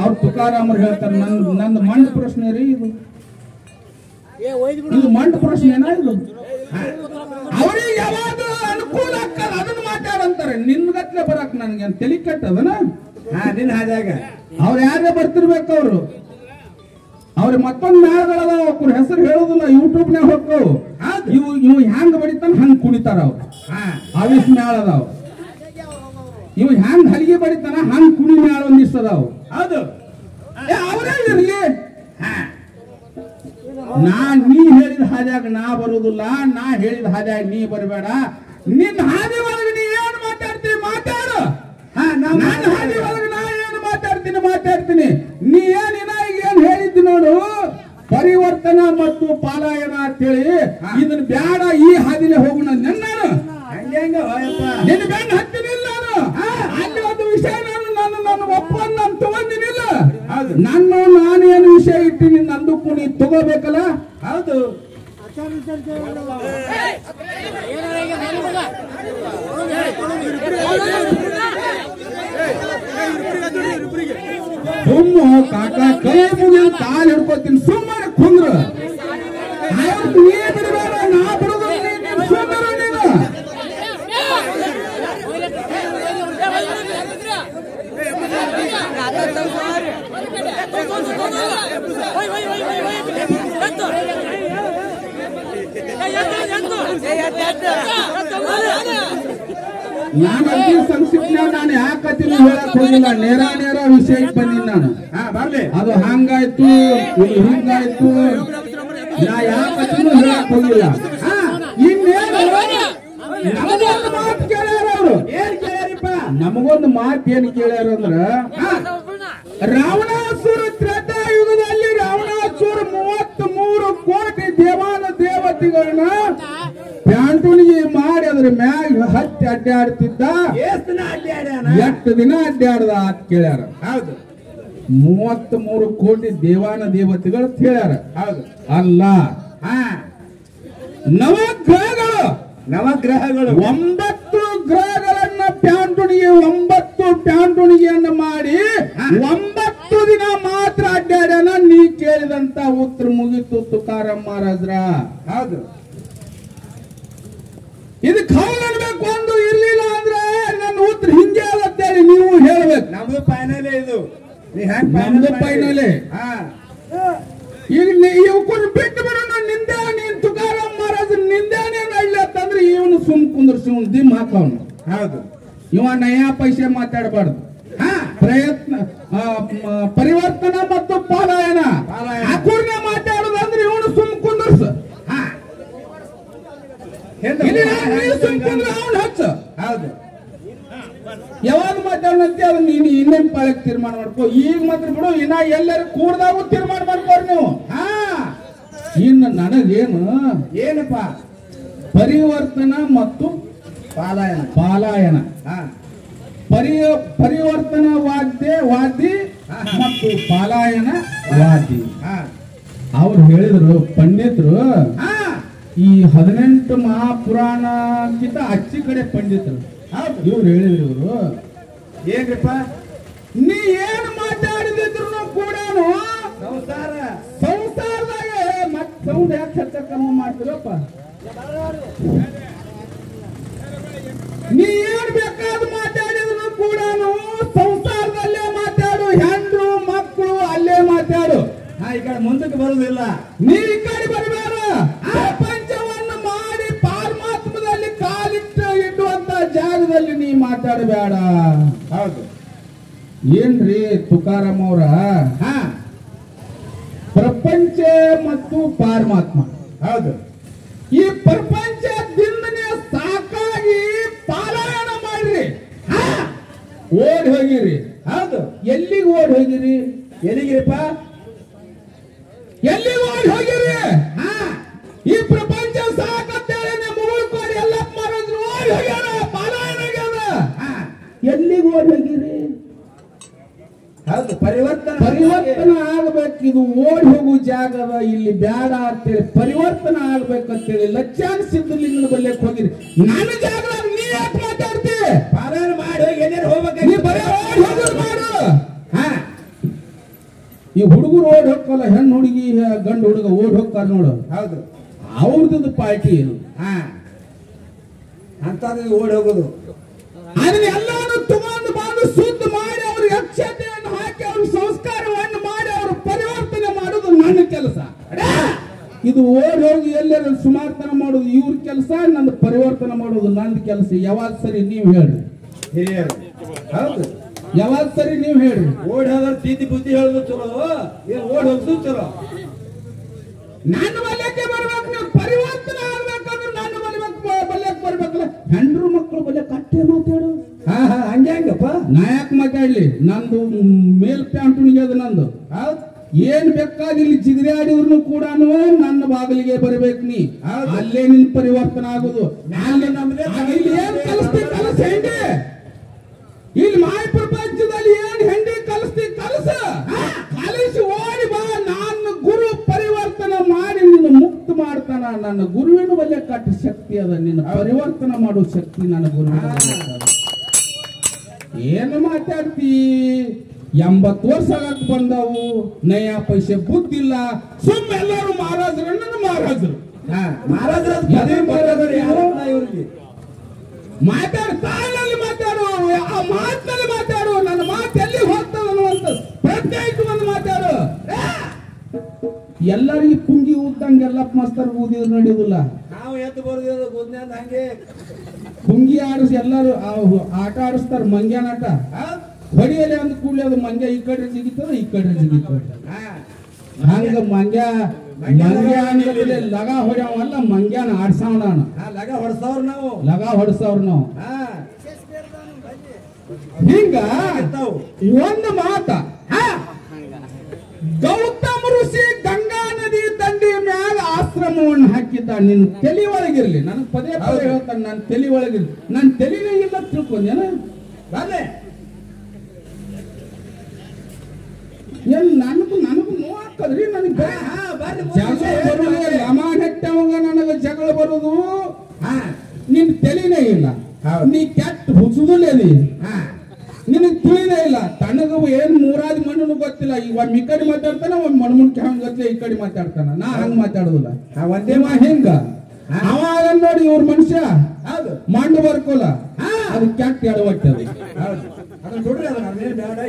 ಅವ್ರು ತುಕಾರಾಮರು ಹೇಳ್ತಾರೆ ನನ್ನ ನಂದು ಮಂಡ್ ಪ್ರಶ್ನೆ ರೀ ಇದು. ಇದು ಮಂಡ್ ಪ್ರಶ್ನೆನಾ ಇದು? ಅವ್ರಿಗೆ ಯಾವಾಗ ಅನುಕೂಲ ಆಗ್ತದ ಅದನ್ನ ಮಾತಾಡಂತಾರೆ. ನಿನ್ಗತ್ಲೆ ಬರಕ್ ನನ್ಗೆ ತೆಲಿ ಕೆಟ್ಟದನ? ಹಾ ನಿನ್ನ ಹಾದ್ಯಾಗ? ಅವ್ರು ಯಾರೇ ಬರ್ತಿರ್ಬೇಕು ಅವ್ರು? ಅವ್ರ ಮತ್ತೊಂದ್ ಮೇಳಗಳದಾವ ಅವ್ರ ಹೆಸರು ಹೇಳುದಿಲ್ಲ ಯೂಟ್ಯೂಬ್ ನಾಗ ಹೋಗ್ತಾವು. ಇವು ಇವು ಹೆಂಗ್ ಬಡಿತಾನ ಹಂಗ್ ಕುಡಿತಾರ ಅವ್ರು. ಅವಿಸ್ ಮ್ಯಾಳ ಅದಾವ. ಇವ್ ಹೆಂಗ್ ಹಲಿಗೆ ಬಡಿತಾನ ಹಂಗ್ ಕುಣಿ ಮೇಳ ಒಂದಿಷ್ಟು ಅದಾವ. ಏ ಅವರೇ ಇರ್ಲಿ ನಾ ನೀ ಹೇಳಿದ ಹಾದ್ಯಾಗ ನಾ ಬರುದಿಲ್ಲ ನಾ ಹೇಳಿದ ಹಾದ್ಯಾಗ ನೀ ಬರಬೇಡ. ನಿನ್ನ ಹಾದಿ ಒಳಗೆ ನೀ ಏನ್ ಮಾತಾಡ್ತೀನಿ ಮಾತಾಡು. ನನ್ನ ಹಾದಿ ಒಳಗೆ ನಾ ಏನು ಮಾತಾಡ್ತೀನಿ ಮಾತಾಡ್ತೀನಿ. ನೀ ಏನ್ ಈಗ ಏನ್ ನೋಡು. ಪರಿವರ್ತನ ಮತ್ತು ಪಾಲಾಯನ ಅಂತೇಳಿ ಇದನ್ನ ಬ್ಯಾಡ ಈ ಹಾದಿಲೆ ಹೋಗೋಣ ನನ್ನ ನಿನ್ನ ಬೆನ್ನ ಹತ್ತಿನಿಲ್ಲ ನಾನು. ಅಲ್ಲಿ ಒಂದು ವಿಷಯ ನಾನು ನನ್ನ ನನ್ನ ಒಪ್ಪಂದ ನಾನು ತಗೊಂಡಿನಿಲ್ಲ ನನ್ನ ನಾನು ನಾನೇನು ವಿಷಯ ಇಟ್ಟಿನಿ ನಂದಕ್ಕೂ ನೀ ತಗೋಬೇಕಲ್ಲ? ಹೌದು. ಕಾಕ, ಕೈ ಮುಗಿದ ಕಾಲ್ ಹಿಡ್ಕೊತೀನಿ. ಸುಮ್ಮನೆ ಕುಂದ್ರ. ನೀ ನೀನು. ನಾನು ಸಂಕ್ಷಿಪ್ತ ನಾನು ಯಾಕತ್ತೀನಿ ಹೇಳಕ್ ಹೋಗಿಲ್ಲ. ನೇರ ನೇರ ವಿಷಯಕ್ಕೆ ನಾನು. ಅದು ಹಂಗಾಯ್ತು ಹಿಂಗಾಯ್ತು. ನಾ ಯಾಕತ್ತೀನಿ ಹೇಳಕ್ ಹೋಗಿಲ್ಲ. ಹಾ, ಇನ್ನೇನು? ನಮಗೊಂದು ಮಾತು ಕೇಳ್ಯಾರ ಅವರು. ಏನ್ ಕೇಳ್ಯಾರಿಪ್ಪ? ನಮಗೊಂದು ಮಾತು ಏನ್ ಕೇಳ್ಯಾರ ಅಂದ್ರ ರಾವಣಾಸುರ ತ್ರೇತಾಯುಗದಲ್ಲಿ ರಾವಣಾಸುರ ಮೂವತ್ತ್ ಮೂರು ಕೋಟಿ ದೇವಾನ ದೇವತೆಗಳನ್ನ ಪ್ಯಾಂಟುಣಿಗೆ ಮಾಡಿ ಅದ್ರ ಮ್ಯಾಗ ಹತ್ತಿ ಅಡ್ಡಾಡ್ತಿದ್ದ. ಎಷ್ಟ್ ದಿನ ಅಡ್ಡಾಡ್ದ ಅಂತ ಕೇಳ್ಯಾರ. ಮೂವತ್ತ್ ಮೂರು ಕೋಟಿ ದೇವಾನ ದೇವತೆಗಳು ಹೇಳ್ಯಾರ. ಅಲ್ಲ. ಹಾ. ನವಗ್ರಹಗಳು. ನವಗ್ರಹಗಳು. ಒಂಬತ್ತು ಗ್ರಹಗಳನ್ನ ಪ್ಯಾಂಟುಣಿಗೆ ಒಂಬತ್ತು ಪ್ಯಾಂಟುಣಿಗೆಯನ್ನ ಮಾಡಿ ಒಂಬತ್ತು ದಿನ ಮಾತ್ರ ಅಡ್ಡಾಡ್ಯಾನ ನೀ ಕೇಳಿದಂತ ಉತ್ತರ ಮುಗಿತು ತುಕಾರಮ್ಮ ರಾಜ್ರ ಹೌದು. ಇದಕ್ಕೆ ಹೌದು ಅನ್ಬೇಕು ಒಂದು ಇರ್ಲಿಲ್ಲ ಅಂದ್ರೆ ನನ್ನ ಉತ್ತರ ಹಿಂಗೆ ಹೇಳಿ ನೀವು ಹೇಳ್ಬೇಕು. ನಮ್ದು ಫೈನಲ್ ಇದು. ನಮ್ದು. ಹಾ. ಈಗ ನೀ ಇವಕ್ಕನ್ನು ಬಿಟ್ಟು ಬಿಡೋಣ ನಿಂದೆ ನೀನ್ ತುಕಾರಾಮ್ ಮಹಾರಾಜ್ ನಿಂದೆ ನೀನ್ ಅಳ್ಳಿ ಅಂತಂದ್ರೆ ಇವನು ಸುಮ್ ಇವ್ನು ದಿಮ್ ಹಾಕವನು ಹೌದು. ಇವ ನಯಾ ಪೈಸೆ ಮಾತಾಡಬಾರ್ದು. ಪ್ರಯತ್ನ ಪರಿವರ್ತನ ಮತ್ತು ಪಾಲಾಯನ. ಅಕೂರ್ನೆ ಮಾತಾಡೋದಂದ್ರೆ ಇವನು ಸುಮ್ ಕುಂದರ್ಸ. ಸುಮ್ ಕುಂದ್ರ ಅವ್ನು ಹಚ್ಚ. ಹೌದು. ಯಾವಾಗ ಮಾತಾಡಂತೆ ಅದನ್ನ ನೀನು ಇನ್ನೇನ್ ಪಾಳಕ್ ತೀರ್ಮಾನ ಮಾಡ್ಕೋ. ಈಗ ಮಾತ್ರ ಬಿಡು ಇನ್ನ ಎಲ್ಲರೂ ಕೂಡ್ದಾಗೂ ತೀರ್ಮಾನ ಮಾಡ್ಕೋರಿ ನೀವು. ಹಾ? ಇನ್ನು ನನಗೇನು ಏನಪ್ಪ? ಪರಿವರ್ತನ ಮತ್ತು ಪಾಲಾಯನ. ಪಾಲಾಯನ. ಪರಿ ಪರಿವರ್ತನ ವಾದ್ಯ ವಾದಿ ಮತ್ತು ಪಾಲಾಯನ ವಾದಿ ಅವ್ರು ಹೇಳಿದ್ರು ಪಂಡಿತರು ಈ ಹದಿನೆಂಟು ಮಹಾಪುರಾಣಕ್ಕಿಂತ ಅಚ್ಚಿ ಕಡೆ ಪಂಡಿತರು. ಇವ್ರು ಹೇಳಿದ್ರು ಇವರು. ಏನ್ರಿಪ್ಪ? ನೀ ಏನ್ ಮಾತಾಡಿದ್ರು ಕೂಡ ಸಂಸಾರ. ಸಂಸಾರದಾಗ ಮತ್ ಸೌಂಡ್ ಯಾಕೆ ಹೆಚ್ಚ ಕಮ್ಮಿ ಮಾಡ್ತಿರಪ್ಪ? ನೀ ಏನ್ ಬೇಕಾದ್ ಮಾತಾಡಿದ್ರು ಕೂಡ ಸಂಸಾರದಲ್ಲೇ ಮಾತಾಡು ಹೆಂಡ್ರು ಮಕ್ಕಳು ಅಲ್ಲೇ ಮಾತಾಡು. ಹಾ ಈ ಕಡೆ ಮುಂದಕ್ಕೆ ಬರುದಿಲ್ಲ. ನೀ ಮಾತಾಡಬೇಡ ಹೌದು. ಏನ್ರಿ ತುಕಾರಾಮ್ ಅವರ? ಹಾ. ಪ್ರಪಂಚ ಮತ್ತು ಪಾರಮಾತ್ಮ. ಹೌದು. ಈ ಪ್ರಪಂಚದಿಂದನೇ ಸಾಕಾಗಿ ಪಾರಾಯಣ ಮಾಡ್ರಿ. ಹಾ, ಓಡ್ ಹೋಗಿರಿ. ಹೌದು. ಎಲ್ಲಿಗೆ ಓಡ್ ಹೋಗಿರಿ? ಎಲ್ಲಿಗಿರಿಪ್ಪ? ಎಲ್ಲಿಗೆ ಓಡ್ ಹೋಗಿರಿ? ಹಾ, ಈ ಪ್ರಪಂಚ ಎಲ್ಲಿಗೆ ಹೌದು ಪರಿವರ್ತನೆ ಪರಿವರ್ತನೆ ಆಗ್ಬೇಕು ಇದು ಓಡಿ ಹೋಗು ಜಾಗದ ಇಲ್ಲಿ ಬ್ಯಾಡ ಅಂತೇಳಿ ಪರಿವರ್ತನೆ ಆಗ್ಬೇಕಂತೇಳಿ ಲಕ್ಷಾನ ಸಿದ್ಧಲಿಂಗನ ಬಲ್ಲೆಕ್ ಹೋಗಿರಿ. ನನ್ನ ಜಾಗ ನೀ ಯಾಕೆ ಮಾತಾಡ್ತಿ. ಪಾರಾಯಣ ಮಾಡಿ ಹೋಗಿ ಎಲ್ಲಾರು ನೀ ಬರೀ ಓಡ್ ಹೋಗೋದು ಮಾಡು. ಹಾ. ಈ ಹುಡುಗರು ಓಡ್ ಹೋಗ್ತಲ್ಲ ಹೆಣ್ಣು ಹುಡುಗಿ ಗಂಡು ಹುಡುಗ ಓಡ್ ಹೋಗ್ತಾರ ನೋಡು. ಹೌದು. ಅವ್ರದ್ದು ಪಾರ್ಟಿ ಏನು? ಹಾ. ಅಂತದ್ದು ಓಡಿ ಹೋಗೋದು. ಅದನ್ನ ಎಲ್ಲಾನು ತಗೊಂಡು ಶುದ್ಧ ಮಾಡಿ ಅವ್ರ ಅಕ್ಷತೆಯನ್ನು ಹಾಕಿ ಅವ್ರ ಸಂಸ್ಕಾರವನ್ನು ಮಾಡಿ ಅವ್ರ ಪರಿವರ್ತನೆ ಮಾಡೋದು ನನ್ನ ಕೆಲಸ. ಇದು ಓಡಿ ಹೋಗಿ ಎಲ್ಲರೂ ಸುಮಾರ್ತನ ಮಾಡುದು ಇವ್ರ ಕೆಲಸ ನನ್ನ ಪರಿವರ್ತನೆ ಮಾಡುದು ನನ್ನ ಕೆಲಸ. ಯಾವಾಗ ಸರಿ ನೀವು ಹೇಳ್ರಿ. ಹೌದು. ಯಾವಾಗ ಸರಿ ನೀವು ಹೇಳ್ರಿ. ಓಡಿ ಹೋದ್ರೆ ತಿದ್ದಿ ಬುದ್ಧಿ ಹೇಳುದು ಚಲೋ ಏನ್ ಓಡಿ ಹೋಗುದು ಚಲೋ? ನನ್ನ ಬಲ್ಯಕ್ಕೆ ಬರ್ಬೇಕು ನೀವು ಪರಿವರ್ತನೆ ಆಗ್ಬೇಕಂದ್ರೆ ನನ್ನ ಬಲ್ಯಕ್ಕೆ ಬಲ್ಯಕ್ಕೆ ಬರ್ಬೇಕಲ್ಲ. ಹೆಂಡ್ರು ಮಕ್ಕಳು ಬಲ್ಯ ಕಟ್ಟೆ ಮಾತಾಡು ಹಾ ಹಾ ಹಂಗೆ ನಾ ಯಾಕೆ ಮಾತಾಡ್ಲಿ? ನಂದು ಮೇಲ್ ಪ್ಯಾಂಟ್ ನಂದು. ಹೌದು? ಏನ್ ಬೇಕಾದ ಇಲ್ಲಿ ಜಿಗಿರಿ ಆಡಿದ್ರು ಕೂಡ ನನ್ನ ಬಾಗಿಲಿಗೆ ಬರ್ಬೇಕು ನೀ. ಅಲ್ಲೇ ನಿನ್ ಪರಿವರ್ತನ ಆಗುದು. ಇಲ್ಲಿ ಮಾಯ ಪ್ರಪಂಚದಲ್ಲಿ ಏನ್ ಹೆಂಡಿ ಕಲಿಸ್ತಿ ಕಲಸ? ಕಲಿಸಿ ಓಡಿ ಬಾ. ನನ್ನ ಗುರು ಪರಿವರ್ತನೆ ಮಾಡಿ ನಿನ್ನ ಮುಕ್ತ ಮಾಡ್ತಾನ. ನನ್ನ ಗುರುವಿನ ಬಲ್ಲೆ ಕಟ್ಟ ಶಕ್ತಿ ಅದ. ನಿನ್ನ ಪರಿವರ್ತನೆ ಮಾಡೋ ಶಕ್ತಿ ನನ್ನ ಗುರುವಿನ. ಏನು ಮಾತಾಡ್ತಿ? ಎಂಬತ್ತು ವರ್ಷ ಆಗಕ್ ಬಂದವು. ನಯ ಪೈಸೆ ಬುದ್ಧಿಲ್ಲ. ಸುಮ್ಮ ಎಲ್ಲರೂ ಮಹಾರಾಜರು ನನ್ನ ಮಹಾರಾಜರು. ಮಾತಾಡು ತಾಯಿನಲ್ಲಿ ಮಾತಾಡು ಆ ಮಾತಿನಲ್ಲಿ ಮಾತಾಡು. ನನ್ನ ಮಾತು ಎಲ್ಲಿ ಹೋಗ್ತದ ಅನ್ನುವಂತ ಪ್ರತ್ಯೇಕ ಒಂದು ಮಾತಾಡು. ಎಲ್ಲರಿಗೂ ಕುಂಗಿ ಊದ್ದಂಗೆ ಎಲ್ಲಪ್ಪ ಮಸ್ತರ್ ಊದಿದ್ರು ನಡೆಯುದಿಲ್ಲ. ನಾವು ಎದ್ದು ಬರ್ದಿರೋದು ಗುದ್ನ್ಯಾಂದ ಹಂಗೆ ಆಡಿಸಿ ಎಲ್ಲರೂ ಆಟ ಆಡಿಸ್ತಾರ ಮಂಗ್ಯಾನ ಆಟ. ಹೊಡಿಯಲ್ಲಿ ಹೊಡಿಯಲಿ ಅಂದ ಕೂಡಲೇ ಅದು ಮಂಗ್ಯ ಈ ಕಡೆ ಜಿಗಿತದ ಈ ಕಡೆ ಜಿಗಿತದ. ಹಾ ಹಂಗ ಮಂಗ್ಯ ಲಗ ಹೊಡ್ಯಾವಲ್ಲ ಮಂಗ್ಯಾನ ಆಡ್ಸಾವ ನಾನು ಲಗ ಹೊಡ್ಸವ್ರು ನಾವು. ಲಗ ಹೊಡ್ಸವ್ರ ನಾವು. ಹಿಂಗ. ಒಂದು ಮಾತ ಹಾ. ಗೌತಮ ಋಷಿ ಗಂಗಾ ನದಿ ದಂಡಿ ಮ್ಯಾಲ ಆಶ್ರಮವನ್ನು ಹಾಕಿದ್ದ ನಿನ್ ತಲೆ ಒಳಗಿರ್ಲಿ ನನ್ ಪದೇ ಪದೇ. ಹೇಳ್ತಾನೆ ನನ್ನ ತಲೆ ಒಳಗಿರ್ಲಿ ನನ್ನ ತಲೆನೇ ಇಲ್ಲ ತಿಳ್ಕೊಂಡೇನ ಬರ್ಲೆ. ಏನ್ ನನಗೂ ನನಗೂ ನೋವಾಕದ್ರಿ ನನಗೆ ಹಾ ಹಾ ಬರ್ಲಿ ಜಗಳ ಬರುದು ಲಮಾನೆಟ್ಟವಾಗ ನನಗೆ ಜಗಳ ಬರುದು ಹಾ ನಿನ್ ತಲೆನೇ ಇಲ್ಲ ಹೌದು. ನೀ ಕೆಟ್ಟ ಹುಚ್ಚುದಲ್ಲೇ ನೀ ಹಾ ನಿನಗ್ ತಿಳಿದೇ ಇಲ್ಲ ತನಗ ಏನ್ ಮೂರಾದ್ ಮಣ್ಣು ಗೊತ್ತಿಲ್ಲ ಈ ಒಮ್ಮೆ ಈ ಕಡೆ ಮಾತಾಡ್ತಾನ ಒಮ್ಮೆ ಮಣ್ಮುಣ್ಕಿ ಹಂಗ ಗೊತ್ತಿಲ್ಲ ಈ ಕಡೆ ಮಾತಾಡ್ತಾನ ನಾ ಹಂಗ ಮಾತಾಡುದಿಲ್ಲ. ಹೆಂಗ ಒಂದೇ ದೇವ ಹೆಂಗ? ಅವ ನೋಡಿ ಇವ್ರ ಮನುಷ್ಯ. ಹೌದು. ಮಂಡು ಬರ್ಕೋಲ ಅದು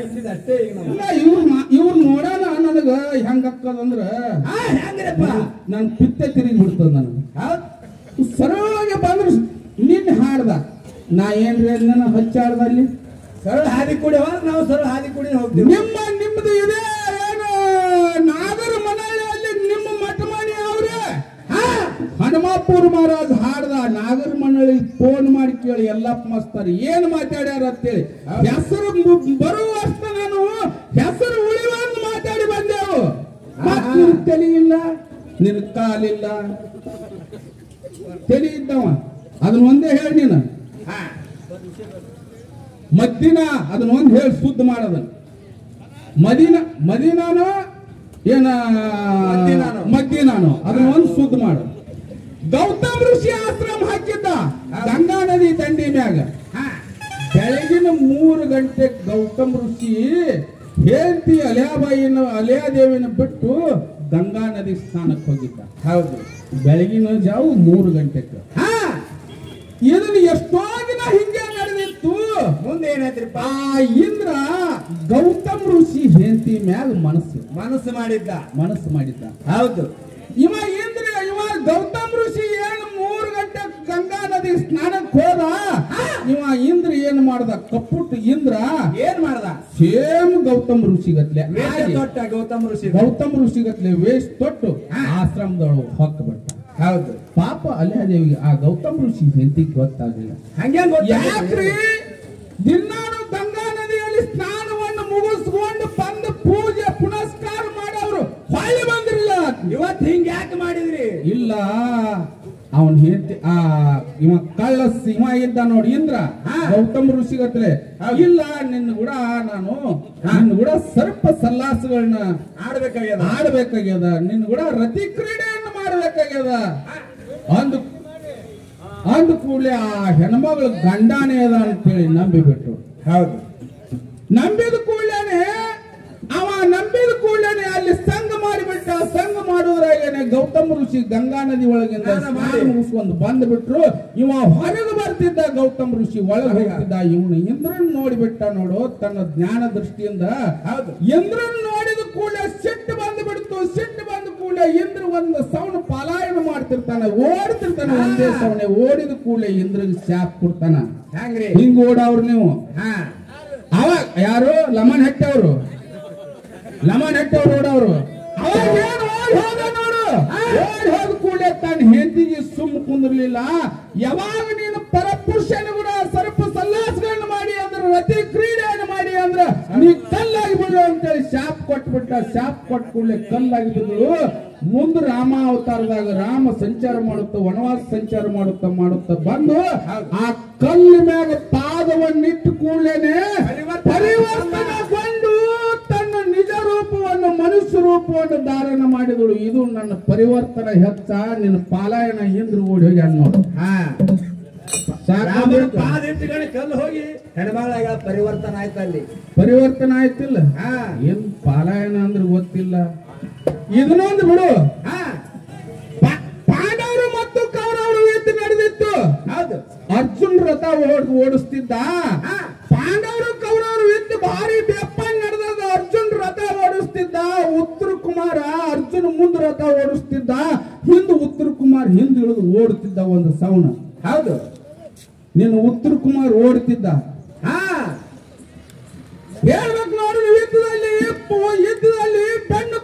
ಇಲ್ಲಿದ ಅಷ್ಟೇ ಈಗ ಇಲ್ಲ ಇವ್ರ ಇವ್ರ ನೋಡೋಣ ನನಗ ಹೆಂಗ ಅಕ್ಕದಂದ್ರ ಹಾ ಹೆಂಗ್ರಪ್ಪ? ನನ್ ಪಿತ್ತೆ ತಿರುಗಿ ಬಿಡ್ತದ ನನಗ. ಸರಳವಾಗಿ ಬಂದ್ರು ನೀ ನಿನ್ನ ಹಾಡ್ದ. ನಾ ಏನ್ರಿ ಹಚ್ಚಾಡ್ದ ಅಲ್ಲಿ? ಸರಳ ಹಾದಿ ಕುಡಿಯವ ನಾವು ಸರಳ ಹಾದಿ ಕುಡಿ ಹೋಗ್ತೀವಿ. ನಿಮ್ಮ ನಿಮ್ದು ಇದೆ ಏನು ನಾಗರ ಮನೆಯಲ್ಲಿ ನಿಮ್ಮ ಮಠಮಣಿ ಅವ್ರೆ ಹನುಮಾಪುರ ಮಹಾರಾಜ್ ಹಾಡ್ದ ನಾಗರ ಮನಳಿ ಫೋನ್ ಮಾಡಿ ಕೇಳಿ ಎಲ್ಲಪ್ಪ ಮಸ್ತಾರ ಏನ್ ಮಾತಾಡ್ಯಾರ ಅಂತೇಳಿ ಹೆಸರು ಬರುವ ನಾನು ಹೆಸರು ಉಳಿವಂದು ಮಾತಾಡಿ ಬಂದೆವು. ತಲಿ ಇಲ್ಲ? ನಿನ್ ಕಾಲಿಲ್ಲ ತಲಿ ಇದ್ದವ? ಅದನ್ನ ಒಂದೇ ಹೇಳಿ ನೀನು. ಮದ್ದಿನ ಅದನ್ನ ಒಂದ್ ಹೇಳಿ ಶುದ್ಧ ಮಾಡದ. ಮದಿನ ಮದಿನಾನು ಏನ. ಮದ್ದಿನಾನು. ಅದನ್ನ ಒಂದ್ ಶುದ್ಧ ಮಾಡು. ಗೌತಮ್ ಋಷಿ ಆಶ್ರಮ ಹಾಕಿದ್ದ ಗಂಗಾ ನದಿ ದಂಡಿ ಮ್ಯಾಗ. ಬೆಳಗಿನ ಮೂರು ಗಂಟೆ ಗೌತಮ್ ಋಷಿ ಹೇಳ್ತಿ ಅಲಿಯಾಬಾಯಿನ ಅಲಿಯಾದೇವಿನ ಬಿಟ್ಟು ಗಂಗಾ ನದಿ ಸ್ನಾನಕ್ಕೆ ಹೋಗಿದ್ದ. ಹೌದು. ಬೆಳಗಿನ ಜಾವು ಮೂರು ಗಂಟೆಗೆ ಹಾ. ಇದನ್ನ ಎಷ್ಟೋ ದಿನ ಹಿಂಗೆ ನಡೆದಿತ್ತು. ಮುಂದೆ ಏನಾಯ್ತ್ರಿಪ್ಪ ಆ ಇಂದ್ರ ಗೌತಮ್ ಋಷಿ ಹೆಂಡತಿ ಮ್ಯಾಲ ಮನಸ್ಸು. ಮನಸ್ಸು ಮಾಡಿದ್ದ. ಮನಸ್ಸು ಮಾಡಿದ್ದ. ಹೌದು. ಇವ ಇಂದ್ರ ಇವ ಗೌತಮ್ ನದಿ ಸ್ನಾನಕ್ಕೆ ಹೋದ ಇವ ಇಂದ್ರ ಏನ್ ಮಾಡ್ದ? ಕಪ್ಪುಟ್ಟು ಇಂದ್ರ ಏನ್ ಮಾಡ್ದ? ಸೇಮ್ ಗೌತಮ್ ಋಷಿಗತ್ಲೆ ತೊಟ್ಟ ಗೌತಮ್ ಋಷಿ ಗೌತಮ್ ಋಷಿಗತ್ಲೆ ವೇಸ್ಟ್ ವೇಷ ತೊಟ್ಟು ಆಶ್ರಮದೊಳಗೆ ಹೊಕ್ಕ ಬಿಟ್ಟ. ಹೌದು. ಪಾಪ ಅಲ್ಲಾದೇವಿಗೆ ಆ ಗೌತಮ್ ಋಷಿ ಹೆಂಡತಿ ಗೊತ್ತಾಗಲಿಲ್ಲ. ಹಂಗೆ ಯಾಕ್ರಿ? ದಿನಾನು ಗಂಗಾ ನದಿಯಲ್ಲಿ ಸ್ನಾನವನ್ನು ಮುಗಿಸ್ಕೊಂಡು ಬಂದು ಪೂಜೆ ಪುನಸ್ಕಾರ ಮಾಡವ್ರು ಹೊಳ್ಳಿ ಬಂದಿರಲಿಲ್ಲ. ಇವತ್ ಹಿಂಗ್ ಯಾಕೆ ಮಾಡಿದ್ರಿ? ಇಲ್ಲ. ಅವನ್ ಹೇಳ್ತಿ ಆ ಇವ ಕಳ್ಳ ಸಿಂಹ ಇದ್ದ ನೋಡಿ ಇಂದ್ರ ಗೌತಮ ಋಷಿಗತ್ಲೆ ಇಲ್ಲ ನಿನ್ನ ಕೂಡ ನಾನು ನಿನ್ನ ಕೂಡ ಸರ್ಪ ಸಲ್ಲಾಸಗಳನ್ನ ಆಡ್ಬೇಕಾಗ್ಯದ. ಆಡ್ಬೇಕಾಗ್ಯದ ನಿನ್ನ ಕೂಡ ರತಿ ಕ್ರೀಡೆಯನ್ನು ಮಾಡ್ಬೇಕಾಗ್ಯದ. ಅಂದು ಅಂದ ಕೂಡಲೇ ಆ ಹೆಣ್ಮಗಳು ಗಂಡಾನೇ ಅದ ಅಂತೇಳಿ ನಂಬಿಬಿಟ್ರು. ಹೌದು. ನಂಬಿದ ಕೂಡಲೇ ಅವ ನಂಬಿದ ಕೂಡಲೇ ಅಲ್ಲಿ ಸಂಘ ಮಾಡುವರಾಗೇನೆ ಮಾಡುವುದ್ರಾಗೇನೆ ಗೌತಮ ಋಷಿ ಗಂಗಾ ನದಿ ಒಳಗಿಂದ. ಮುಗಿಸ್ಕೊಂಡು ಬಂದು ಬಿಟ್ರು ಇವ ಹೊರಗೆ ಬರ್ತಿದ್ದ ಗೌತಮ್ ಋಷಿ ಒಳಗೆ ಹೋಗ್ತಿದ್ದ. ಇವನು ಇಂದ್ರನ್ ನೋಡಿಬಿಟ್ಟ ನೋಡು ತನ್ನ ಜ್ಞಾನ ದೃಷ್ಟಿಯಿಂದ. ಇಂದ್ರನ್ ನೋಡಿದ ಕೂಡಲೇ ಸಿಟ್ಟು ಬಂದು ಬಿಡ್ತು ಸಿಟ್ಟು ಬಂದ ಕೂಡಲೇ ಇಂದ್ರ ಒಂದು ಸೌಂಡ್ ಪಲಾಯನ ಮಾಡ್ತಿರ್ತಾನೆ ಓಡ್ತಿರ್ತಾನೆ ಒಂದೇ ಸೌಣೆ ಓಡಿದ ಕೂಡಲೇ ಇಂದ್ರನ್ ಶಾಪ್ ಕೊಡ್ತಾನ. ಹಿಂಗ್ ಓಡವ್ರು ನೀವು? ಅವಾಗ ಯಾರು? ಲಮನ್ ಹೆಟ್ಟವ್ರು? ಲಮನ್ ಹೆಟ್ಟವ್ರು ಓಡವ್ರು ಹೋದ ಕೂಡಲೇ ತನ್ನ ಹೆಂಡತಿಗೆ ಸುಮ್ ಕುಂದಿರ್ಲಿಲ್ಲ. ಯಾವಾಗ ನೀನು ಪರಪುರುಷನ ಕೂಡ ಸರ್ಪ ಸಲ್ಲಾಸಗಳನ್ನ ಮಾಡಿ ಅಂದ್ರೆ ರತಿ ಕ್ರೀಡೆಯನ್ನು ಮಾಡಿ ಅಂದ್ರ ನೀ ಕಲ್ಲಾಗಿ ಬಿಡು ಅಂತೇಳಿ ಶಾಪ್ ಕೊಟ್ಬಿಟ್ಟ. ಶಾಪ್ ಕೊಟ್ಟ ಕೂಡಲೇ ಕಲ್ಲಾಗಿ ಬಿದ್ದಳು ಮುಂದೆ ರಾಮ ಅವತಾರದಾಗ ರಾಮ ಸಂಚಾರ ಮಾಡುತ್ತ ವನವಾಸ ಸಂಚಾರ ಮಾಡುತ್ತ ಮಾಡುತ್ತ ಬಂದು ಆ ಕಲ್ಲು ಮ್ಯಾಗ ಪಾದವನ್ನಿಟ್ಟು ಕೂಡಲೇನೆ ಪರಿವರ್ತನೆ ರೂಪವನ್ನು ಮನುಷ್ಯ ಧಾರಣ ಮಾಡಿದಳು. ಇದು ನನ್ನ ಪರಿವರ್ತನ ಹೆಚ್ಚ. ನಿನ್ನ ಪಾಲಾಯನ ಇಂದ್ರ ಓಡಿ ಹೋಗಿ ಅನ್ನೋದು ಹಾ. ಪಾದ ಕಲ್ಲು ಹೋಗಿ ಪರಿವರ್ತನ ಆಯ್ತಲ್ಲಿ ಪರಿವರ್ತನ ಆಯ್ತಿಲ್ಲ? ಹಾ. ಏನ್ ಪಾಲಾಯನ ಅಂದ್ರೆ ಗೊತ್ತಿಲ್ಲ. ಇದನ್ನೊಂದು ಬಿಡು. ಹಾ. ಪಾಂಡವರು ಮತ್ತು ಕೌರವರು ಎದ್ದು ನಡೆದಿತ್ತು. ಹೌದು. ಅರ್ಜುನ್ ರಥ ಓಡ್ ಓಡಿಸ್ತಿದ್ದ. ಪಾಂಡವರು ಕೌರವರು ಎದ್ದು ಭಾರಿ ಬೆಪ್ಪ ನಡೆದ ಅರ್ಜುನ್ ಓಡಿಸ್ತಿದ್ದ ಉತ್ತರ ಕುಮಾರ ಅರ್ಜುನ ಮುಂದ ರಥ ಓಡಿಸ್ತಿದ್ದ ಹಿಂದೆ ಉತ್ತರ ಕುಮಾರ್ ಹಿಂದೆ ಇಳಿದು ಓಡುತ್ತಿದ್ದ ಒಂದು ಸೌಣ ಹೌದು. ನೀನು ಉತ್ತರ ಕುಮಾರ್ ಓಡ್ತಿದ್ದ ಹಾ. ಹೇಳ್ಬೇಕು ನೋಡಿ ಯುದ್ಧದಲ್ಲಿ ಯುದ್ಧದಲ್ಲಿ ಬೆನ್ನು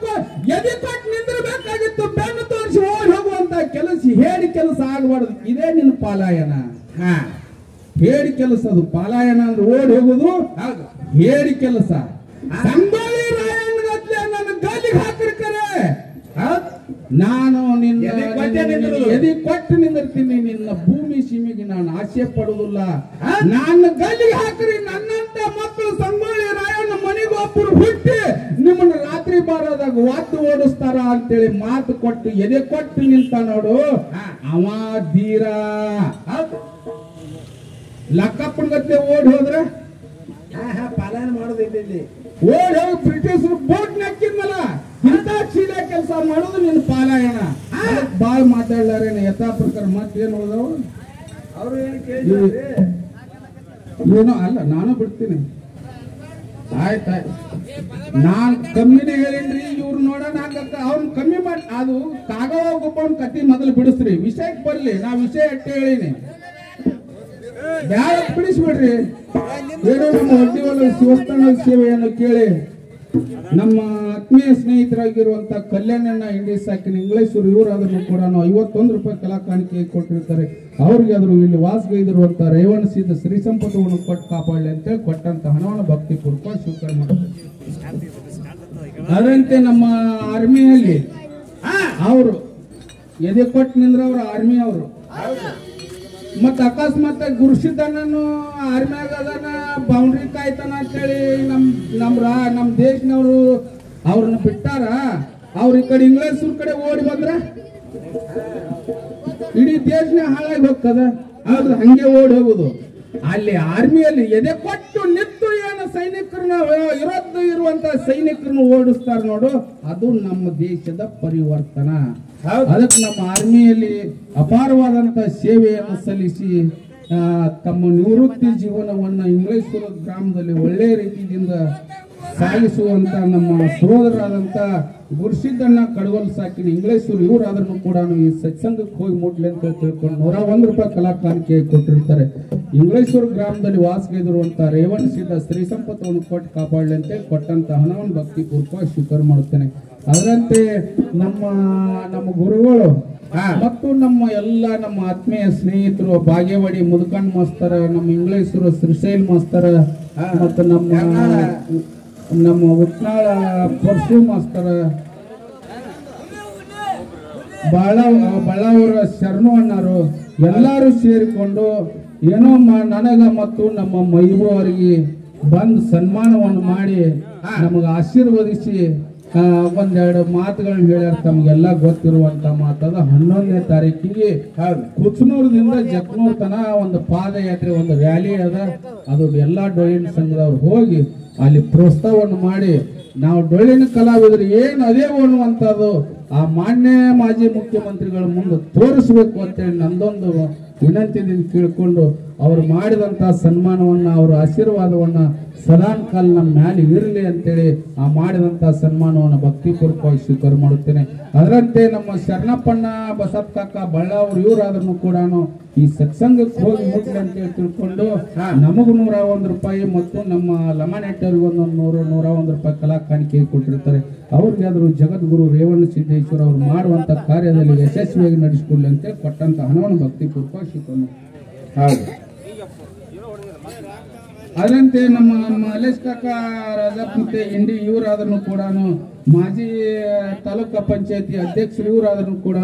ಎದೆ ಕೊಟ್ಟು ನಿಂದಿರಬೇಕಾಗಿತ್ತು ಬೆನ್ನು ತೋರಿಸಿ ಓಡಿ ಹೋಗುವಂತ ಕೆಲಸ ಹೇಳಿ ಕೆಲಸ ಆಗಬಾರ್ದು. ಇದೇ ನಿನ್ನ ಪಾಲಾಯನ. ಹಾ. ಹೇಳಿ ಕೆಲಸ ಅದು ಪಾಲಾಯನ ಅಂದ್ರೆ ಓಡಿ ಹೋಗುದು ಹೇಳಿ ಕೆಲಸ. ನಾನು ನಿನ್ನ ಎದಿ ಕೊಟ್ಟೆ ನಿಂದಿರ್ತೀನಿ. ನಿನ್ನ ಭೂಮಿ ಸೀಮೆಗೆ ನಾನು ಆಸೆ ಪಡುವುದಿಲ್ಲ. ನನ್ನ ಗಲ್ಲಿಗೆ ಹಾಕ್ರಿ. ನನ್ನಂತ ಮಕ್ಕಳು ಸಂಗೊಳ್ಳಿ ರಾಯಣ್ಣ ಮನೆಗೊಬ್ಬರು ಹುಟ್ಟಿ ನಿಮ್ಮನ್ನ ರಾತ್ರಿ ಬಾರದಾಗ ವಾತು ಓಡಿಸ್ತಾರ ಅಂತೇಳಿ ಮಾತು ಕೊಟ್ಟು ಎದೆ ಕೊಟ್ಟು ನಿಂತ ನೋಡು. ಅವ ಲಕ್ಕಪ್ಪನ ಗತ್ತೆ ಓಡಿ ಹೋದ್ರೆ? ಪಾಲನೆ ಮಾಡೋದು ಇಲ್ಲಿ. ಇಲ್ಲಿ ಓಡಿ ಹೋಗಿ ಬ್ರಿಟಿಷರು ಬೋಟ್ ನೆಕ್ಕಿದ್ನಲ್ಲ ಸೀದಾ ಕೆಲಸ ಮಾಡೋದು ನಿನ್ನ ಪಾಲಾಯಣ. ಬಾಳ್ ಮಾತಾಡ್ಲಾರೆ ಯಥಾ ಪ್ರಕಾರ ಮತ್ತೇನು ಹೋದವು ಅವರು ಏನು ಏನೋ ಅಲ್ಲ ನಾನು ಬಿಡ್ತೀನಿ. ಆಯ್ತಾಯ್ತು ನಾನ್ ಕಮ್ಮಿನೇ ಹೇಳಿನ್ರಿ ಇವ್ರು ನೋಡೋಣ ಅವ್ನ್ ಕಮ್ಮಿ ಮಾಡಿ ಅದು ಕಾಗವ ಒಬ್ಬನ್ ಕತ್ತಿ ಮೊದಲು ಬಿಡಿಸ್ರಿ. ವಿಷಯಕ್ಕೆ ಬರ್ಲಿ ನಾ ವಿಷಯ ಅಟ್ಟೆ ಹೇಳಿನಿ. ಬ್ಯಾಡ ಬಿಡಿಸ್ಬಿಡ್ರಿ. ಏನೋ ನಮ್ಮ ಹೊಟ್ಟಿ ಒಳ್ಳೆ ಶಿವಸ್ಥಾನ ಸೇವೆಯನ್ನು ಕೇಳಿ. ನಮ್ಮ ಆತ್ಮೀಯ ಸ್ನೇಹಿತರಾಗಿರುವಂತ ಕಲ್ಯಾಣಣ್ಣ ಇಂಡಿಯಸ್ ಸಾಕಿನ ಇಂಗ್ಲೇಶ್ವರು ಇವರಾದ್ರೂ ಕೂಡ ಐವತ್ತೊಂದು ರೂಪಾಯಿ ಕಲಾ ಕಾಣಿಕೆ ಕೊಟ್ಟಿರ್ತಾರೆ. ಅವ್ರಿಗೆ ಆದ್ರು ಇಲ್ಲಿ ವಾಸಗೈದಿರುವಂತ ರೇವಣ ಸಿದ್ಧ ಶ್ರೀ ಸಂಪತ್ತವನ್ನು ಕೊಟ್ಟು ಕಾಪಾಡಲಿ ಅಂತೇಳಿ ಕೊಟ್ಟಂತ ಹಣವನ್ನು ಭಕ್ತಿ ಪೂರ್ವಕ ಸ್ವೀಕಾರ ಮಾಡ್ತಾರೆ ಅದರಂತೆ ನಮ್ಮ ಆರ್ಮಿಯಲ್ಲಿ ಅವರು ಎದೆ ಕೊಟ್ಟು ನಿಂದ್ರ ಅವ್ರ ಆರ್ಮಿ ಅವರು ಮತ್ತೆ ಅಕಸ್ಮಾತ್ ಗುರುಸಿದ್ದಣ್ಣನು ಆರ್ಮಿಯಾಗ ಅದನ್ನ ಬೌಂಡ್ರಿ ಕಾಯ್ತಾನ ಅಂತೇಳಿ ನಮ್ ನಮ್ ರಾ ನಮ್ ದೇಶನವರು ಅವ್ರನ್ನ ಬಿಟ್ಟಾರ. ಅವ್ರ ಈ ಕಡೆ ಇಂಗ್ಲೇಸೂರ್ ಕಡೆ ಓಡಿ ಬಂದ್ರ ಇಡೀ ದೇಶನೇ ಹಾಳಾಗಿ ಹೋಗ್ತದ. ಆದ್ರೆ ಹಂಗೆ ಓಡಿ ಹೋಗುದು. ಅಲ್ಲಿ ಆರ್ಮಿಯಲ್ಲಿ ಎದೆ ಕೊಟ್ಟು ನಿತ್ತು ಏನು ಸೈನಿಕರನ್ನ ಇರೋದು ಇರುವಂತ ಸೈನಿಕರನ್ನ ಓಡಿಸ್ತಾರ ನೋಡು ಅದು ನಮ್ಮ ದೇಶದ ಪರಿವರ್ತನ. ಅದಕ್ಕೆ ನಮ್ಮ ಆರ್ಮಿಯಲ್ಲಿ ಅಪಾರವಾದಂತ ಸೇವೆಯನ್ನು ಸಲ್ಲಿಸಿ ತಮ್ಮ ನಿವೃತ್ತಿ ಜೀವನವನ್ನು ಇಂಗ್ಲೇಶ್ವರ ಗ್ರಾಮದಲ್ಲಿ ಒಳ್ಳೆಯ ರೀತಿಯಿಂದ ಸಾಗಿಸುವಂತ ನಮ್ಮ ಸಹೋದರಾದಂತ ಗುರುಸಿದ್ದಣ್ಣ ಕಡವಲ್ ಸಾಕಿನ ಇಂಗ್ಲೇಶ್ವರ ಇವರಾದ್ರೂ ಕೂಡ ಈ ಸತ್ಸಂಗಕ್ಕೆ ಹೋಗಿ ಮುಟ್ಲಿ ಅಂತ ತಿಳ್ಕೊಂಡು ನೂರ ಒಂದು ರೂಪಾಯಿ ಕಲಾ ಕಾಣಿಕೆ ಕೊಟ್ಟಿರ್ತಾರೆ. ಇಂಗ್ಲೇಶ್ವರ ಗ್ರಾಮದಲ್ಲಿ ವಾಸಗಿರುವಂತ ರೇವಣ ಸಿದ್ಧ ಸ್ತ್ರೀ ಸಂಪತ್ತವನ್ನು ಕೊಟ್ಟು ಕಾಪಾಡಲಿ ಅಂತ ಕೊಟ್ಟಂತ ಹಣವನ್ನು ಭಕ್ತಿ ಪೂರ್ವಕವಾಗಿ ಸ್ವೀಕಾರ ಮಾಡುತ್ತೇನೆ. ಅದರಂತೆ ನಮ್ಮ ನಮ್ಮ ಗುರುಗಳು ಮತ್ತು ನಮ್ಮ ಎಲ್ಲ ನಮ್ಮ ಆತ್ಮೀಯ ಸ್ನೇಹಿತರು ಬಾಗೇವಾಡಿ ಮುದುಕಣ್ ಮಾಸ್ತರ ನಮ್ಮ ಇಂಗ್ಲೇಶ್ವರ ಶ್ರೀಶೈಲ್ ಮಾಸ್ತರ ಮತ್ತು ನಮ್ಮ ನಮ್ಮ ಉತ್ನಾಳ ಪರಶು ಮಾಸ್ತರ ಬಾಳ ಬಳ್ಳಾವರ ಶರಣು ಅಣ್ಣರು ಎಲ್ಲರೂ ಸೇರಿಕೊಂಡು ಏನೋ ನನಗೆ ಮತ್ತು ನಮ್ಮ ಮೈಬು ಅವರಿಗೆ ಬಂದು ಸನ್ಮಾನವನ್ನು ಮಾಡಿ ನಮಗೆ ಆಶೀರ್ವದಿಸಿ ಒಂದೆರಡು ಮಾತುಗಳನ್ನ ಹೇಳ್ಯಾರ, ತಮಗೆಲ್ಲ ಗೊತ್ತಿರುವಂತ ಮಾತದ ಹನ್ನೊಂದನೇ ತಾರೀಕಿಗೆ ಕುಚನೂರದಿಂದ ಜಕ್ನೂರ್ ತನ ಒಂದು ಪಾದಯಾತ್ರೆ, ಒಂದು ರ್ಯಾಲಿ ಅದ. ಅದು ಎಲ್ಲಾ ಡೊಳ್ಳಿನ ಸಂಘದವ್ರು ಹೋಗಿ ಅಲ್ಲಿ ಪ್ರೋತ್ಸಾಹವನ್ನು ಮಾಡಿ, ನಾವು ಡೊಳ್ಳಿನ ಕಲಾವಿದರು ಏನು ಅದೇ ಅನ್ನುವಂಥದ್ದು ಆ ಮಾನ್ಯ ಮಾಜಿ ಮುಖ್ಯಮಂತ್ರಿಗಳ ಮುಂದೆ ತೋರಿಸ್ಬೇಕು ಅಂತೇಳಿ ನಂದೊಂದು ವಿನಂತಿಯನ್ನು ಕೇಳಿಕೊಂಡು ಅವರು ಮಾಡಿದಂತ ಸನ್ಮಾನವನ್ನ ಅವರ ಆಶೀರ್ವಾದವನ್ನ ಸದಾನ್ ಕಾಲ ನಮ್ಮ ಮ್ಯಾಲೆ ಇರಲಿ ಅಂತೇಳಿ ಆ ಮಾಡಿದಂತ ಸನ್ಮಾನವನ್ನ ಭಕ್ತಿಪೂರ್ವಕವಾಗಿ ಸ್ವೀಕಾರ ಮಾಡುತ್ತೇನೆ. ಅದರಂತೆ ನಮ್ಮ ಶರಣಪ್ಪಣ್ಣ ಬಸಪ್ಪ ಕಾಕ ಬಳ್ಳಾವ್ರು ಇವರಾದ್ರೂ ಕೂಡ ಈ ಸತ್ಸಂಗಕ್ಕೆ ಹೋಗಿ ಮುಟ್ಲಿ ಅಂತೇಳಿ ತಿಳ್ಕೊಂಡು ನಮಗೂ ನೂರ ಒಂದು ರೂಪಾಯಿ ಮತ್ತು ನಮ್ಮ ಲಮನೆಟ್ಟವ್ರಿಗೊಂದು ಒಂದೊಂದು ನೂರು ನೂರ ಒಂದು ರೂಪಾಯಿ ಕಲಾ ಕಾಣಿಕೆ ಕೊಟ್ಟಿರ್ತಾರೆ. ಅವ್ರಿಗೆ ಆದರೂ ಜಗದ್ಗುರು ರೇವಣ ಸಿದ್ದೇಶ್ವರ ಅವ್ರು ಮಾಡುವಂತ ಕಾರ್ಯದಲ್ಲಿ ಯಶಸ್ವಿಯಾಗಿ ನಡೆಸಿಕೊಳ್ಳಿ ಅಂತೇಳಿ ಕೊಟ್ಟಂತ ಹಣವನ್ನು ಭಕ್ತಿಪೂರ್ವಕವಾಗಿ ಸ್ವೀಕಾರ ಹಾಗೆ ಹೌದು. ಅದರಂತೆ ನಮ್ಮ ಮಲೇಶ್ ಕಾಕ ರಾಜಪುತ್ತೆ ಇಂಡಿ ಇವರಾದ್ರೂ ಕೂಡ ಮಾಜಿ ತಾಲೂಕಾ ಪಂಚಾಯತಿ ಅಧ್ಯಕ್ಷರು ಇವರಾದ್ರೂ ಕೂಡ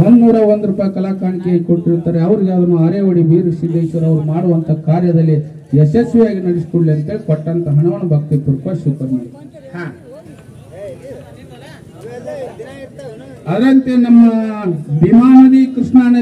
ಒಂದ್ನೂರ ಒಂದು ರೂಪಾಯಿ ಕಲಾ ಕಾಣಿಕೆ ಕೊಟ್ಟಿರ್ತಾರೆ. ಅವ್ರಿಗೆ ಅದನ್ನು ಆರೇವಡಿ ಬೀರು ಸಿದ್ದೇಶ್ವರ ಅವ್ರು ಮಾಡುವಂತ ಕಾರ್ಯದಲ್ಲಿ ಯಶಸ್ವಿಯಾಗಿ ನಡೆಸಿಕೊಳ್ಳಿ ಅಂತೇಳಿ ಕೊಟ್ಟಂತ ಹಣವನ್ನು ಭಕ್ತಿ ಪೂರ್ವ ಸ್ವೀಕಾರ ಅದಂತೆ ಅದರಂತೆ ನಮ್ಮ ಭೀಮಾ ನದಿ ಕೃಷ್ಣಾ ನದಿ